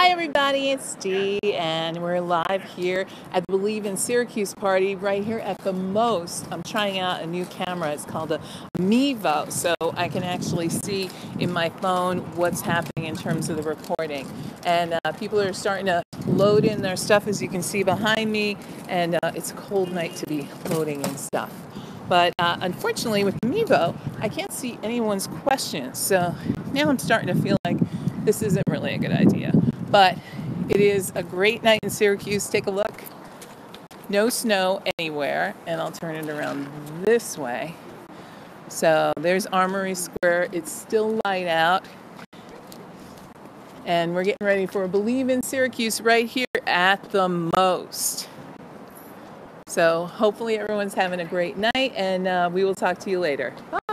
Hi, everybody. It's Dee, and we're live here at the Believe in Syracuse party right here at the Most. I'm trying out a new camera. It's called a Mevo, so I can actually see in my phone what's happening in terms of the recording. And uh, people are starting to load in their stuff, as you can see behind me, and uh, it's a cold night to be loading in stuff. But uh, unfortunately, with Mevo, I can't see anyone's questions. So now I'm starting to feel like this isn't really a good idea. But it is a great night in Syracuse. Take a look. No snow anywhere. And I'll turn it around this way. So there's Armory Square. It's still light out. And we're getting ready for Believe in Syracuse right here at the most. So hopefully everyone's having a great night and uh, we will talk to you later. Bye.